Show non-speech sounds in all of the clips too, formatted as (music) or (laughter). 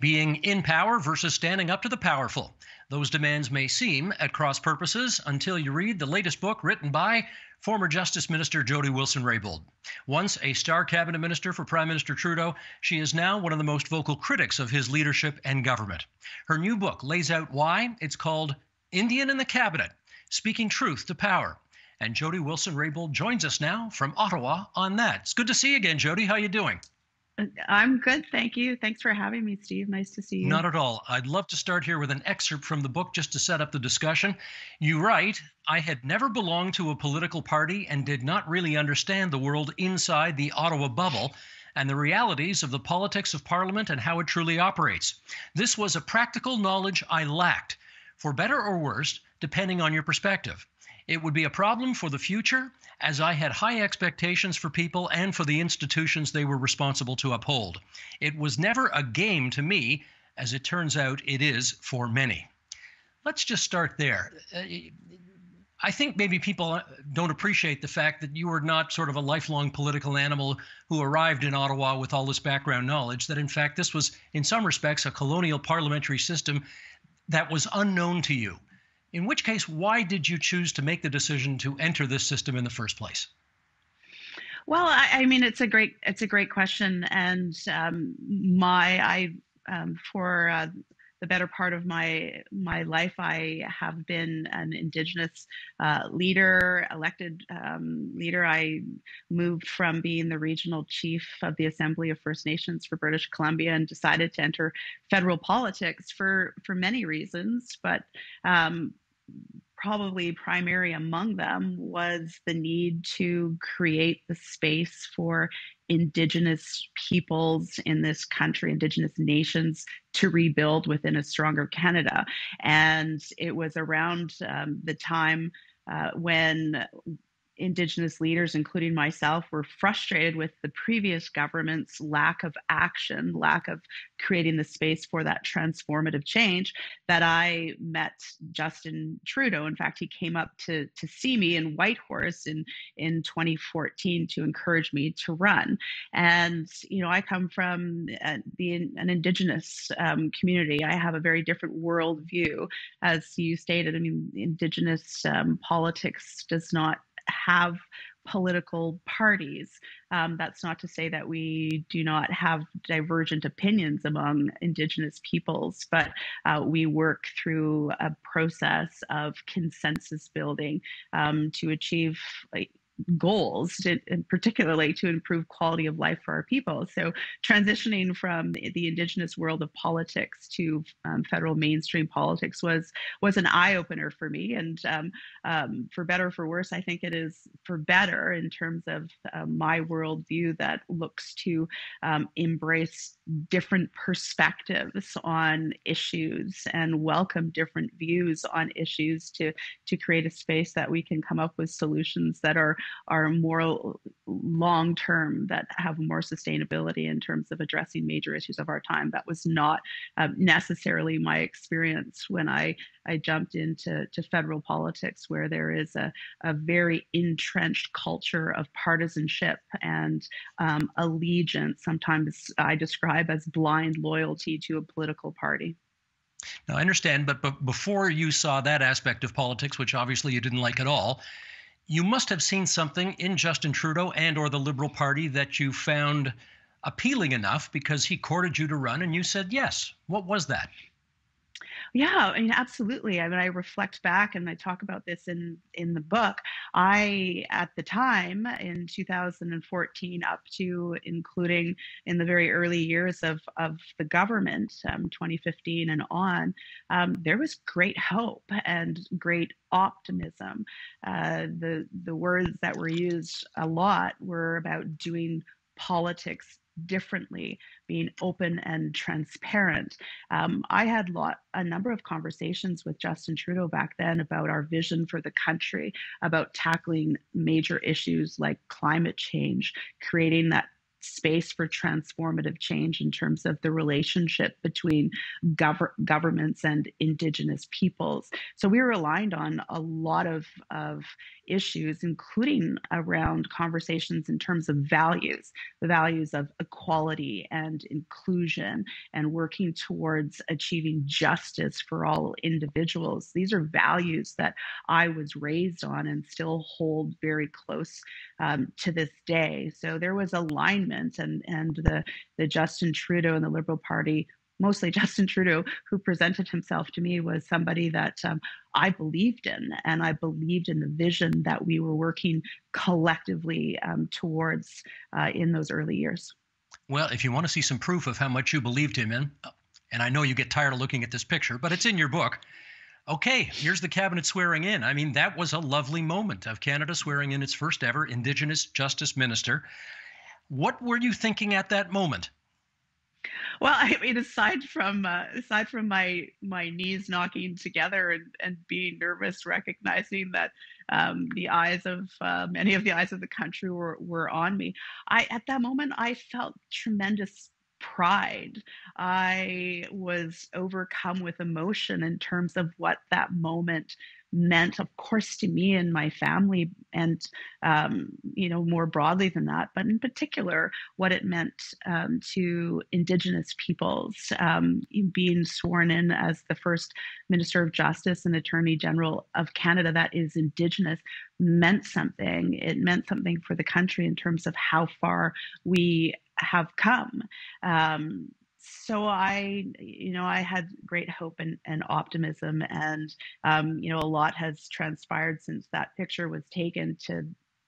being in power versus standing up to the powerful. Those demands may seem at cross purposes until you read the latest book written by former Justice Minister Jody Wilson Raybould. Once a star cabinet minister for Prime Minister Trudeau, she is now one of the most vocal critics of his leadership and government. Her new book lays out why. It's called Indian in the Cabinet Speaking Truth to Power. And Jody Wilson Raybould joins us now from Ottawa on that. It's good to see you again, Jody. How are you doing? I'm good, thank you. Thanks for having me, Steve. Nice to see you. Not at all. I'd love to start here with an excerpt from the book just to set up the discussion. You write, I had never belonged to a political party and did not really understand the world inside the Ottawa bubble and the realities of the politics of Parliament and how it truly operates. This was a practical knowledge I lacked, for better or worse, depending on your perspective. It would be a problem for the future, as I had high expectations for people and for the institutions they were responsible to uphold. It was never a game to me, as it turns out it is for many. Let's just start there. Uh, I think maybe people don't appreciate the fact that you were not sort of a lifelong political animal who arrived in Ottawa with all this background knowledge, that in fact this was, in some respects, a colonial parliamentary system that was unknown to you. In which case, why did you choose to make the decision to enter this system in the first place? Well, I, I mean, it's a great it's a great question, and um, my I um, for uh, the better part of my my life, I have been an Indigenous uh, leader, elected um, leader. I moved from being the regional chief of the Assembly of First Nations for British Columbia and decided to enter federal politics for for many reasons, but um, probably primary among them was the need to create the space for indigenous peoples in this country indigenous nations to rebuild within a stronger canada. And it was around um, the time uh, when Indigenous leaders, including myself, were frustrated with the previous government's lack of action, lack of creating the space for that transformative change, that I met Justin Trudeau. In fact, he came up to, to see me in Whitehorse in, in 2014 to encourage me to run. And, you know, I come from uh, the, an Indigenous um, community. I have a very different worldview. As you stated, I mean, Indigenous um, politics does not have political parties. Um, that's not to say that we do not have divergent opinions among Indigenous peoples, but uh, we work through a process of consensus building um, to achieve like, goals, to, and particularly to improve quality of life for our people. So, transitioning from the indigenous world of politics to um, federal mainstream politics was was an eye opener for me. And um, um, for better or for worse, I think it is for better in terms of uh, my worldview that looks to um, embrace different perspectives on issues and welcome different views on issues to to create a space that we can come up with solutions that are are more long term that have more sustainability in terms of addressing major issues of our time. That was not um, necessarily my experience when I, I jumped into to federal politics, where there is a, a very entrenched culture of partisanship and um, allegiance. Sometimes I describe as blind loyalty to a political party. Now, I understand, but, but before you saw that aspect of politics, which obviously you didn't like at all, you must have seen something in Justin Trudeau and or the Liberal Party that you found appealing enough because he courted you to run and you said yes. What was that? Yeah, I mean, absolutely. I mean, I reflect back and I talk about this in in the book. I, at the time in 2014, up to including in the very early years of of the government, um, 2015 and on, um, there was great hope and great optimism. Uh, the the words that were used a lot were about doing politics differently, being open and transparent. Um, I had lot, a number of conversations with Justin Trudeau back then about our vision for the country, about tackling major issues like climate change, creating that space for transformative change in terms of the relationship between gov- governments and indigenous peoples. So we were aligned on a lot of, of issues, including around conversations in terms of values, the values of equality and inclusion, and working towards achieving justice for all individuals. These are values that I was raised on and still hold very close um, to this day. So there was alignment, and and the the Justin Trudeau and the Liberal Party mostly (laughs) Justin Trudeau, who presented himself to me, was somebody that um, I believed in, and I believed in the vision that we were working collectively um, towards uh, in those early years. Well, if you want to see some proof of how much you believed him in, and I know you get tired of looking at this picture, but it's in your book. Okay, here's the cabinet swearing in. I mean, that was a lovely moment of Canada swearing in its first ever Indigenous Justice Minister. What were you thinking at that moment? Well, (laughs) I mean, aside from uh, aside from my my knees knocking together and, and being nervous, recognizing that um, the eyes of uh, many of the eyes of the country were were on me, I at that moment I felt tremendous pride. I was overcome with emotion in terms of what that moment meant, of course, to me and my family, and um, you know more broadly than that, but in particular, what it meant um, to Indigenous peoples. Um, being sworn in as the first Minister of Justice and Attorney General of Canada that is Indigenous meant something. It meant something for the country in terms of how far we have come. Um, so I, you know, I had great hope and, and optimism, and um, you know, a lot has transpired since that picture was taken to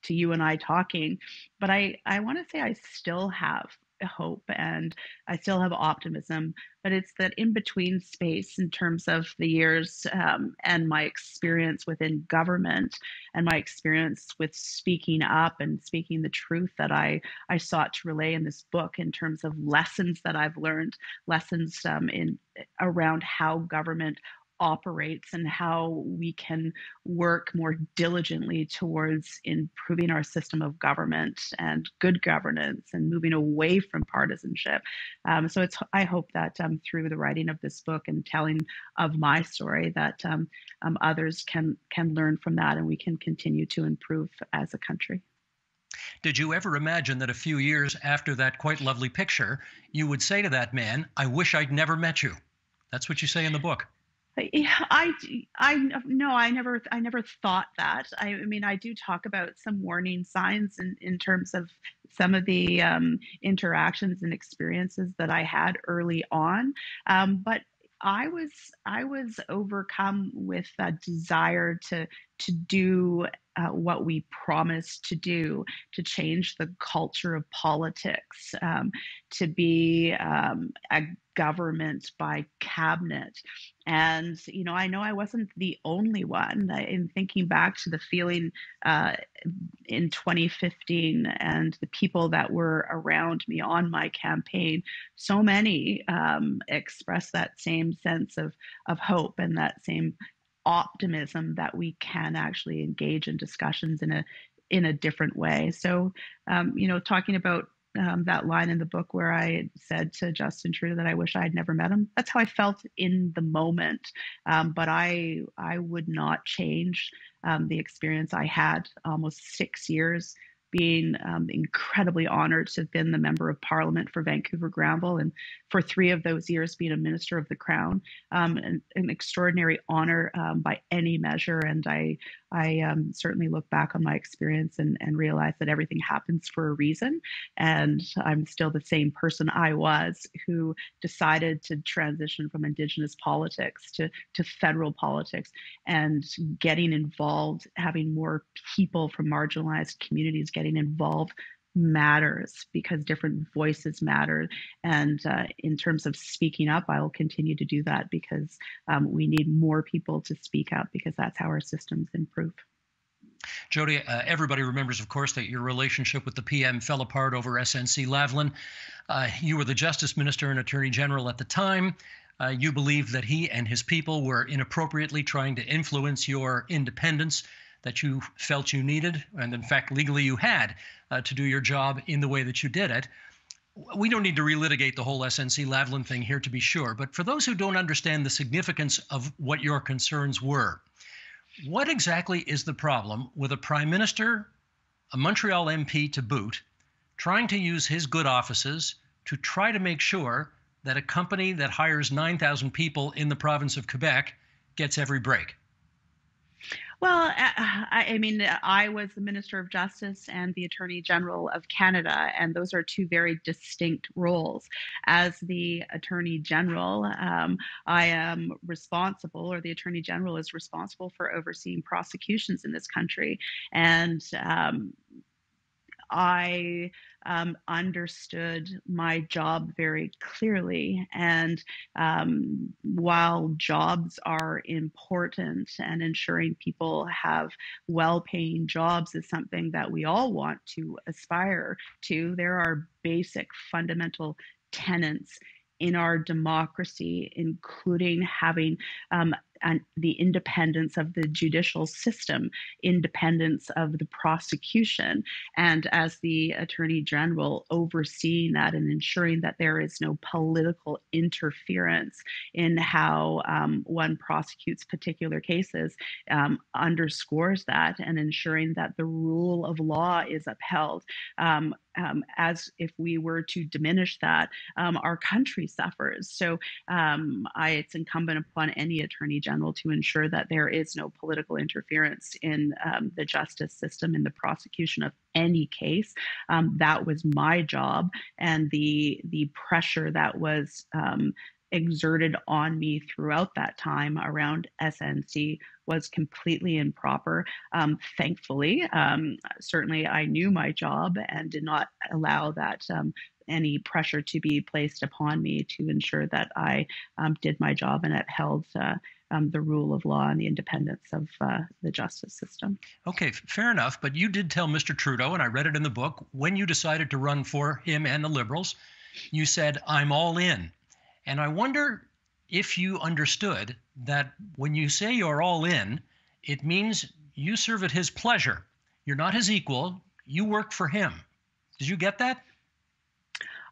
to you and I talking. But I, I want to say I still have hope and I still have optimism, but it's that in between space in terms of the years um, and my experience within government and my experience with speaking up and speaking the truth that I, I sought to relay in this book in terms of lessons that I've learned, lessons um, in around how government operates and how we can work more diligently towards improving our system of government and good governance and moving away from partisanship. Um, so it's I hope that um, through the writing of this book and telling of my story that um, um others can can learn from that and we can continue to improve as a country. Did you ever imagine that a few years after that quite lovely picture, you would say to that man, I wish I'd never met you? That's what you say in the book. I, I, no, I never, I never thought that. I, I, mean, I do talk about some warning signs in, in terms of some of the um, interactions and experiences that I had early on. Um, but I was, I was overcome with a desire to, to do uh, what we promised to do to change the culture of politics, um, to be um, a government by cabinet. And, you know, I know I wasn't the only one. In thinking back to the feeling uh, in 2015 and the people that were around me on my campaign, so many um, expressed that same sense of, of hope and that same optimism that we can actually engage in discussions in a in a different way. So, um, you know, talking about um, that line in the book where I said to Justin Trudeau that I wish I had never met him. That's how I felt in the moment. Um, but I I would not change um, the experience I had almost six years being um, incredibly honored to have been the member of parliament for Vancouver Granville and for three of those years being a minister of the crown. Um, an, an, extraordinary honor um, by any measure. And I, I um, certainly look back on my experience and, and realize that everything happens for a reason. And I'm still the same person I was who decided to transition from Indigenous politics to, to federal politics and getting involved, having more people from marginalized communities getting involved matters because different voices matter. And uh, in terms of speaking up, I will continue to do that because um, we need more people to speak up because that's how our systems improve. Jody, uh, everybody remembers, of course, that your relationship with the PM fell apart over SNC Lavalin. Uh, you were the Justice Minister and Attorney General at the time. Uh, you believed that he and his people were inappropriately trying to influence your independence that you felt you needed, and in fact, legally you had, uh, to do your job in the way that you did it. we don't need to relitigate the whole SNC Lavalin thing here to be sure, but for those who don't understand the significance of what your concerns were, what exactly is the problem with a prime minister, a Montreal MP to boot, trying to use his good offices to try to make sure that a company that hires 9,000 people in the province of Quebec gets every break? Well, I, I, mean, I was the Minister of Justice and the Attorney General of Canada, and those are two very distinct roles. As the Attorney General, um, I am responsible, or the Attorney General is responsible for overseeing prosecutions in this country. And um, I um, understood my job very clearly. And um, while jobs are important and ensuring people have well paying jobs is something that we all want to aspire to, there are basic fundamental tenets in our democracy, including having um, and the independence of the judicial system, independence of the prosecution, and as the Attorney General overseeing that and ensuring that there is no political interference in how um, one prosecutes particular cases, um, underscores that and ensuring that the rule of law is upheld. Um, um as if we were to diminish that, um, our country suffers. So um, I, it's incumbent upon any attorney general to ensure that there is no political interference in um, the justice system in the prosecution of any case. Um, that was my job, and the the pressure that was um, exerted on me throughout that time around SNC was completely improper. Um, thankfully, um, certainly I knew my job and did not allow that um, any pressure to be placed upon me to ensure that I um, did my job and upheld uh, um, the rule of law and the independence of uh, the justice system. Okay, fair enough. But you did tell Mr. Trudeau, and I read it in the book, when you decided to run for him and the Liberals, you said, I'm all in. And I wonder if you understood that when you say you're all in, it means you serve at his pleasure. You're not his equal, you work for him. Did you get that?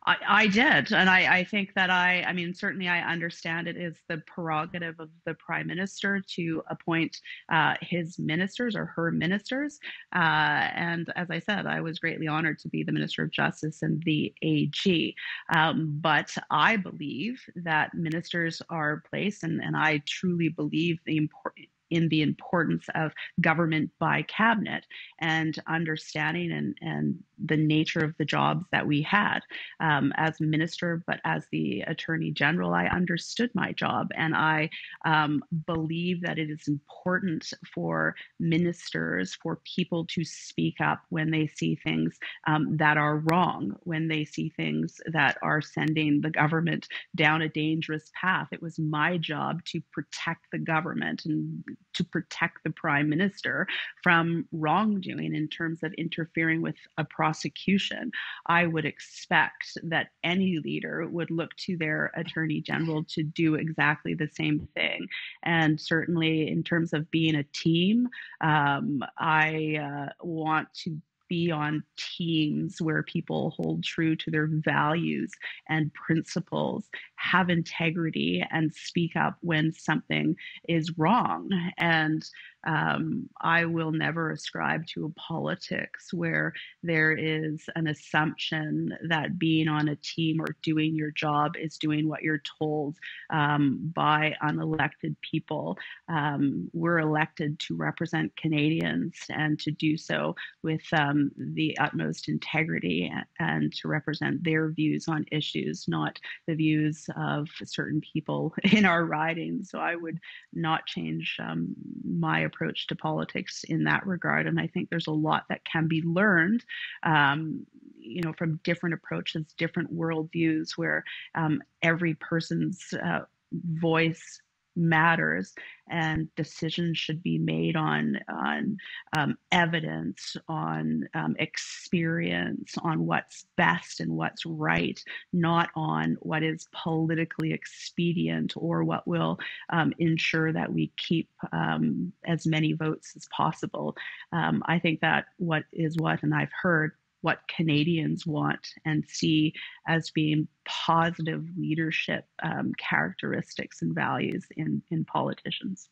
I, I did, and I, I think that I, I mean, certainly I understand it is the prerogative of the prime minister to appoint uh, his ministers or her ministers. Uh, and as I said, I was greatly honored to be the Minister of Justice and the AG. Um, but I believe that ministers are placed, and, and I truly believe the important in the importance of government by cabinet and understanding and, and the nature of the jobs that we had um, as minister, but as the attorney general, I understood my job and I um, believe that it is important for ministers, for people to speak up when they see things um, that are wrong, when they see things that are sending the government down a dangerous path. It was my job to protect the government and to protect the prime minister from wrongdoing in terms of interfering with a prosecution. I would expect that any leader would look to their attorney general to do exactly the same thing. And certainly, in terms of being a team, um, I uh, want to be on teams where people hold true to their values and principles, have integrity, and speak up when something is wrong. And um, I will never ascribe to a politics where there is an assumption that being on a team or doing your job is doing what you're told um, by unelected people. Um, we're elected to represent Canadians and to do so with um, the utmost integrity and to represent their views on issues, not the views of certain people (laughs) in our riding. So I would not change um, my approach approach to politics in that regard. And I think there's a lot that can be learned, um, you know, from different approaches, different worldviews, where um, every person's uh, voice matters and decisions should be made on on um, evidence on um, experience on what's best and what's right not on what is politically expedient or what will um, ensure that we keep um, as many votes as possible. Um, i think that what is what and i've heard what Canadians want and see as being positive leadership um, characteristics and values in, in politicians.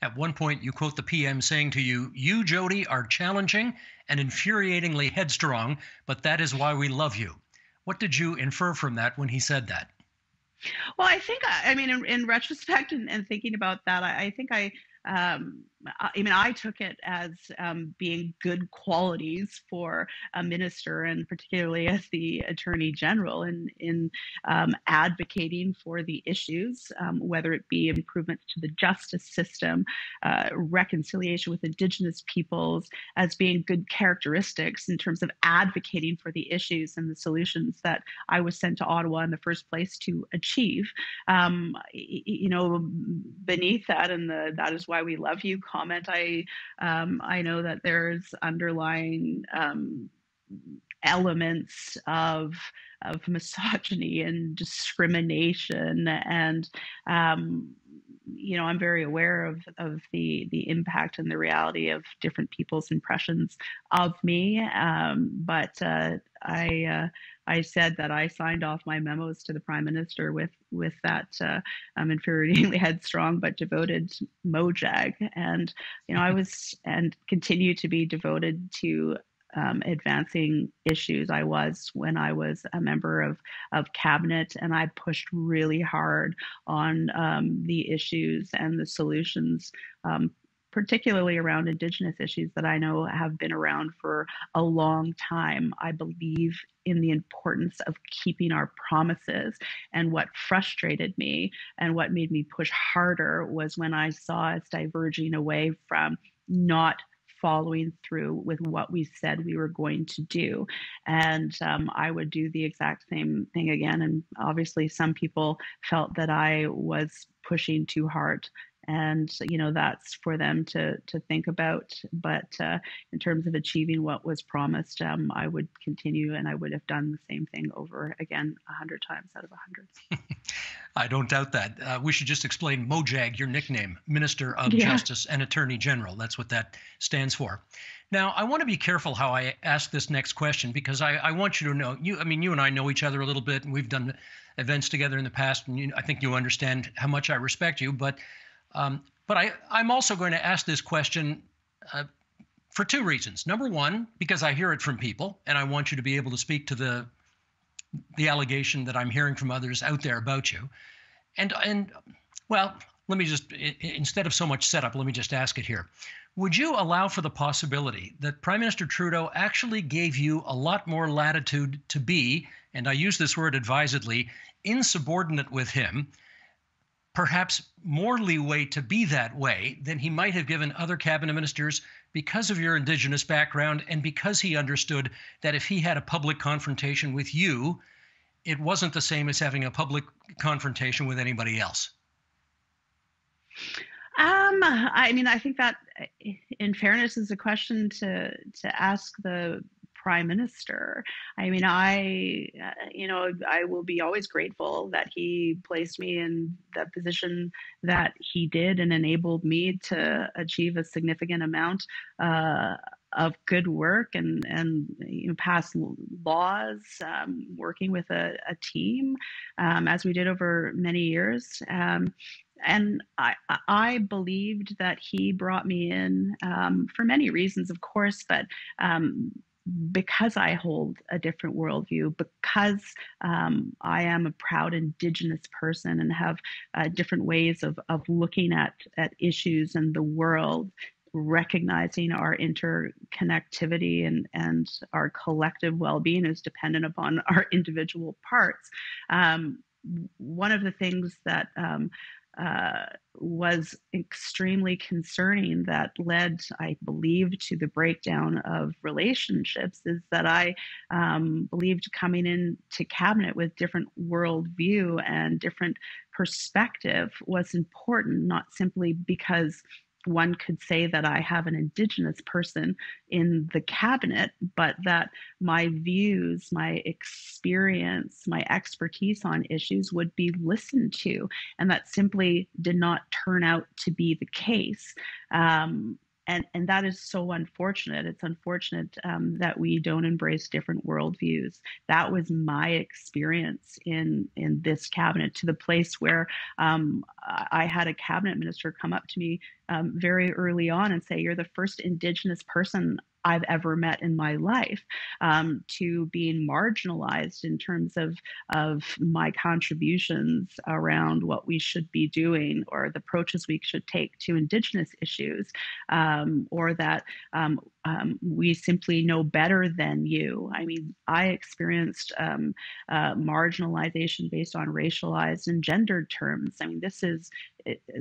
At one point, you quote the PM saying to you, You, Jody, are challenging and infuriatingly headstrong, but that is why we love you. What did you infer from that when he said that? Well, I think, I mean, in, in retrospect and, and, thinking about that, I, I think I um, I mean, I took it as um, being good qualities for a minister, and particularly as the attorney general, in in um, advocating for the issues, um, whether it be improvements to the justice system, uh, reconciliation with Indigenous peoples, as being good characteristics in terms of advocating for the issues and the solutions that I was sent to Ottawa in the first place to achieve. Um, you know, beneath that, and the that is why why we love you comment. I um, I know that there's underlying um, elements of of misogyny and discrimination and um, you know i'm very aware of of the the impact and the reality of different people's impressions of me um, but uh, i uh, I said that I signed off my memos to the prime minister with with that uh, um, infuriatingly (laughs) headstrong but devoted mojag, and you know I (laughs) was and continue to be devoted to um, advancing issues. I was when I was a member of of cabinet, and I pushed really hard on um, the issues and the solutions um, particularly around Indigenous issues that I know have been around for a long time. I believe in the importance of keeping our promises. And what frustrated me and what made me push harder was when I saw us diverging away from not following through with what we said we were going to do. And um, I would do the exact same thing again. And obviously, some people felt that I was pushing too hard and you know that's for them to to think about but uh, in terms of achieving what was promised um, i would continue and i would have done the same thing over again a hundred times out of a hundred (laughs) i don't doubt that uh, we should just explain mojag your nickname minister of yeah. justice and attorney general that's what that stands for now, I want to be careful how I ask this next question because I, I, want you to know you. I mean, you and I know each other a little bit, and we've done events together in the past, and you, I think you understand how much I respect you. But um, but I, I'm also going to ask this question uh, for two reasons. Number one, because I hear it from people, and I want you to be able to speak to the the allegation that I'm hearing from others out there about you. And and well, let me just instead of so much setup, let me just ask it here. Would you allow for the possibility that Prime Minister Trudeau actually gave you a lot more latitude to be, and I use this word advisedly, insubordinate with him perhaps more leeway to be that way than he might have given other cabinet ministers because of your indigenous background and because he understood that if he had a public confrontation with you, it wasn't the same as having a public confrontation with anybody else. Um, I mean, I think that, in fairness, is a question to to ask the prime minister. I mean, I, uh, you know, I will be always grateful that he placed me in the position that he did and enabled me to achieve a significant amount uh, of good work and and you know, pass laws, um, working with a, a team um, as we did over many years. Um, and I, I believed that he brought me in um, for many reasons, of course, but um, because I hold a different worldview, because um, I am a proud Indigenous person and have uh, different ways of, of looking at, at issues and the world, recognizing our interconnectivity and, and our collective well being is dependent upon (laughs) our individual parts. Um, one of the things that um, uh, was extremely concerning that led, I believe, to the breakdown of relationships is that I um, believed coming into cabinet with different worldview and different perspective was important, not simply because one could say that I have an Indigenous person in the cabinet, but that my views, my experience, my expertise on issues would be listened to. And that simply did not turn out to be the case. Um, and and that is so unfortunate. It's unfortunate um, that we don't embrace different worldviews. That was my experience in in this cabinet, to the place where um, I had a cabinet minister come up to me um, very early on and say, "You're the first Indigenous person I've ever met in my life, um, to being marginalized in terms of of my contributions around what we should be doing or the approaches we should take to Indigenous issues, um, or that um, um we simply know better than you. I mean, I experienced um, uh, marginalization based on racialized and gendered terms. I mean, this is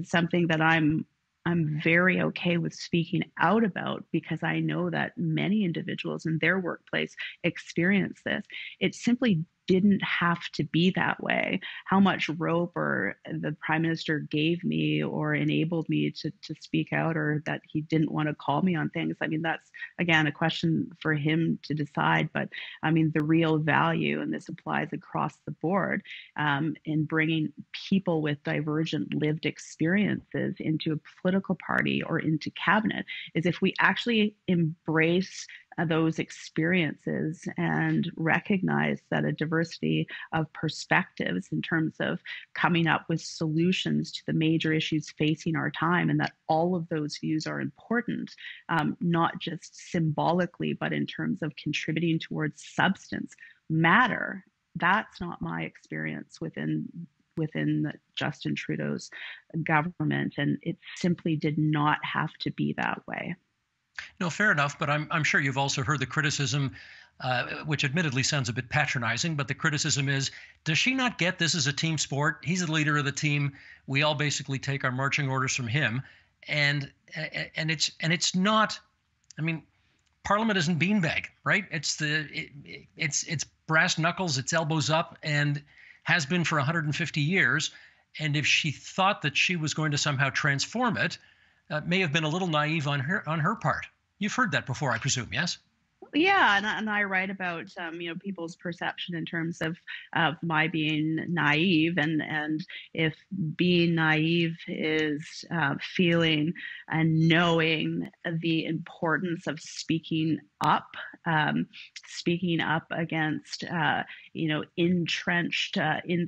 something that I'm I'm very okay with speaking out about because I know that many individuals in their workplace experience this. It simply didn't have to be that way. How much rope or the prime minister gave me or enabled me to, to speak out or that he didn't want to call me on things. I mean, that's again a question for him to decide. But I mean, the real value, and this applies across the board, um, in bringing people with divergent lived experiences into a political party or into cabinet is if we actually embrace those experiences and recognize that a diversity of perspectives in terms of coming up with solutions to the major issues facing our time, and that all of those views are important, um, not just symbolically, but in terms of contributing towards substance matter. That's not my experience within within Justin Trudeau's government, and it simply did not have to be that way. No, fair enough. But I'm, I'm sure you've also heard the criticism, uh, which admittedly sounds a bit patronizing, but the criticism is does she not get this is a team sport? He's the leader of the team. We all basically take our marching orders from him. And and it's and it's not I mean Parliament isn't beanbag, right? It's the it, it's it's brass knuckles, it's elbows up, and has been for 150 years. And if she thought that she was going to somehow transform it, uh, may have been a little naive on her on her part. You've heard that before, I presume, yes? Yeah, and, and I write about um, you know people's perception in terms of of my being naive, and and if being naive is uh, feeling and knowing the importance of speaking up, um, speaking up against uh, you know entrenched uh, in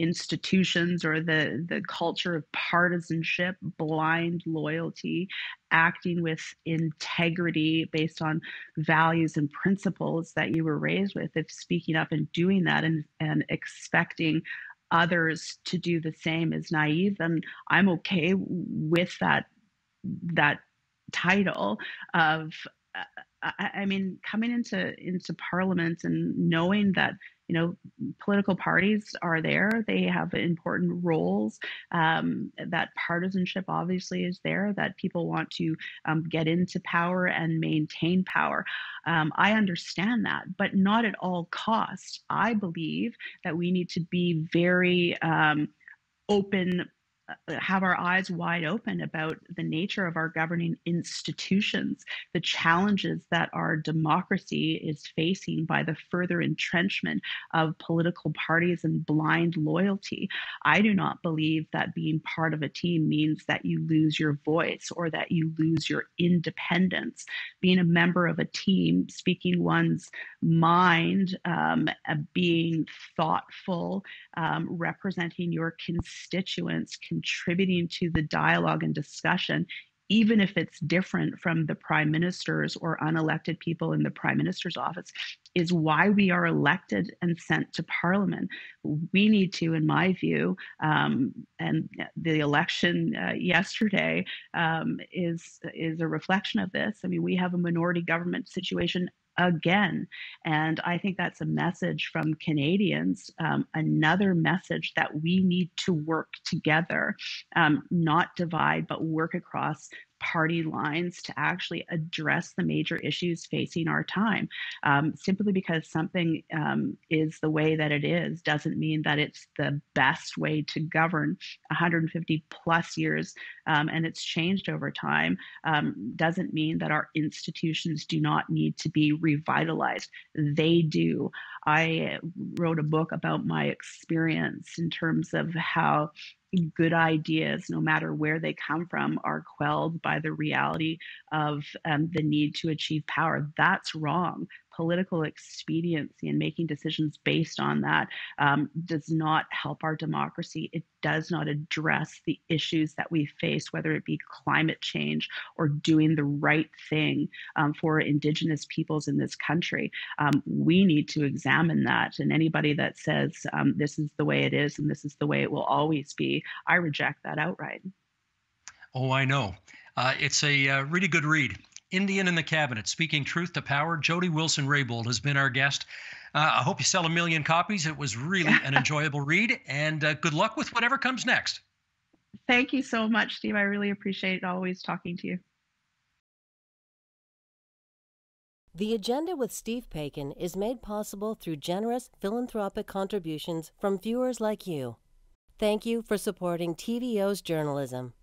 institutions or the the culture of partisanship, blind loyalty, acting with integrity based on values and principles that you were raised with. If speaking up and doing that and and expecting others to do the same is naive, then I'm okay with that that title of uh, I, I mean coming into into parliament and knowing that you know, political parties are there. They have important roles. Um, that partisanship obviously is there, that people want to um, get into power and maintain power. Um, I understand that, but not at all costs. I believe that we need to be very um, open have our eyes wide open about the nature of our governing institutions, the challenges that our democracy is facing by the further entrenchment of political parties and blind loyalty. I do not believe that being part of a team means that you lose your voice or that you lose your independence. Being a member of a team, speaking one's mind, um, uh, being thoughtful, um, representing your constituents, contributing to the dialogue and discussion, even if it's different from the prime ministers or unelected people in the prime minister's office, is why we are elected and sent to parliament. We need to, in my view, um, and the election uh, yesterday um, is is a reflection of this. I mean, we have a minority government situation again. And I think that's a message from Canadians, um, another message that we need to work together, um, not divide, but work across party lines to actually address the major issues facing our time. Um, simply because something um, is the way that it is doesn't mean that it's the best way to govern 150 plus years um, and it's changed over time, um, doesn't mean that our institutions do not need to be revitalized. They do. I wrote a book about my experience in terms of how good ideas, no matter where they come from, are quelled by the reality of um, the need to achieve power. That's wrong political expediency and making decisions based on that um, does not help our democracy. It does not address the issues that we face, whether it be climate change or doing the right thing um, for Indigenous peoples in this country. Um, we need to examine that. And anybody that says um, this is the way it is and this is the way it will always be, I reject that outright. Oh, I know. Uh, it's a uh, really good read. Indian in the Cabinet, Speaking Truth to Power. Jody Wilson Raybould has been our guest. Uh, I hope you sell a million copies. It was really an (laughs) enjoyable read, and uh, good luck with whatever comes next. Thank you so much, Steve. I really appreciate always talking to you. The Agenda with Steve Paikin is made possible through generous philanthropic contributions from viewers like you. Thank you for supporting TVO's journalism.